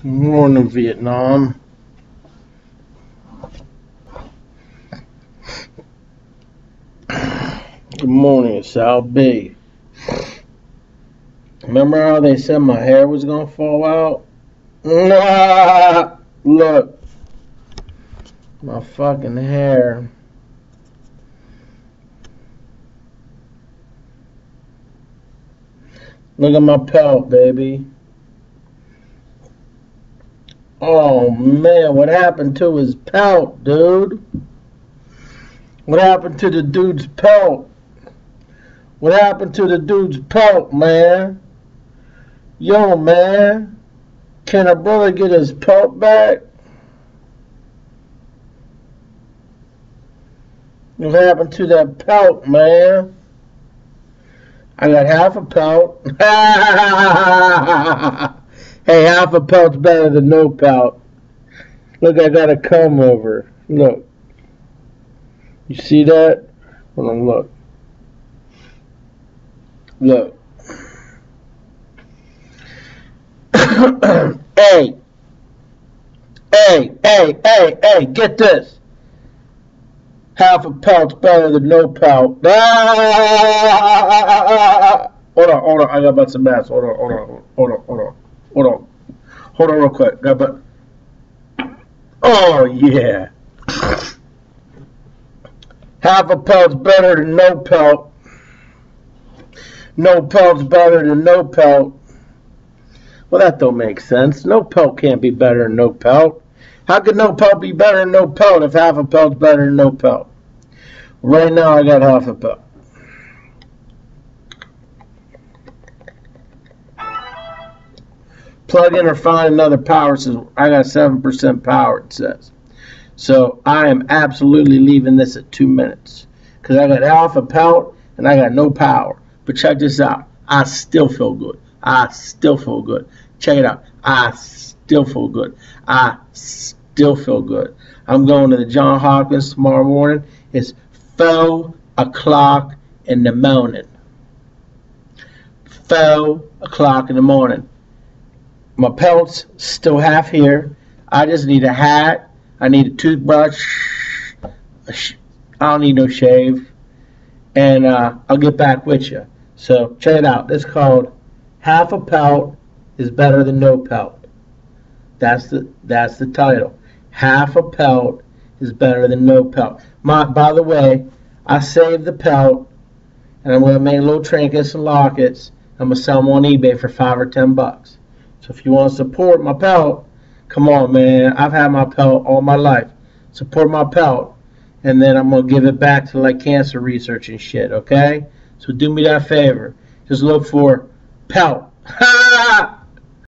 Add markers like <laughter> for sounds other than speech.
Morning, Vietnam. Good morning, Sal B. Remember how they said my hair was gonna fall out? Nah, look, my fucking hair. Look at my pelt, baby. Oh man, what happened to his pelt, dude? What happened to the dude's pelt? What happened to the dude's pelt, man? Yo, man, can a brother get his pelt back? What happened to that pelt, man? I got half a pelt. <laughs> hey, half a pelt's better than no pelt. Look, I got a comb over. Look. You see that? Hold on, look. Look. <coughs> hey. Hey, hey, hey, hey, get this. Half a pelt's better than no pelt. <laughs> Ah! Hold on, hold on. I got about some mass. Hold on, hold on, hold on, hold on, hold on. Hold on real quick. Got about... Oh, yeah. Half a pelt's better than no pelt. No pelt's better than no pelt. Well, that don't make sense. No pelt can't be better than no pelt. How could no pelt be better than no pelt if half a pelt's better than no pelt? Right now, I got half a pelt. Plug in or find another power. Says I got 7% power, it says. So I am absolutely leaving this at two minutes because I got alpha pelt and I got no power. But check this out. I still feel good. I still feel good. Check it out. I still feel good. I still feel good. I'm going to the John Hopkins tomorrow morning. It's 4 o'clock in the morning. 4 o'clock in the morning. My pelt's still half here. I just need a hat. I need a toothbrush. I don't need no shave. And uh, I'll get back with you. So check it out. It's called Half a Pelt is Better Than No Pelt. That's the that's the title. Half a pelt is better than no pelt. My, by the way, I saved the pelt, and I'm to make little trinkets and lockets. I'm to sell them on eBay for five or ten bucks. So if you want to support my pelt, come on, man. I've had my pelt all my life. Support my pelt, and then I'm going to give it back to like cancer research and shit, okay? So do me that favor. Just look for pelt. <laughs>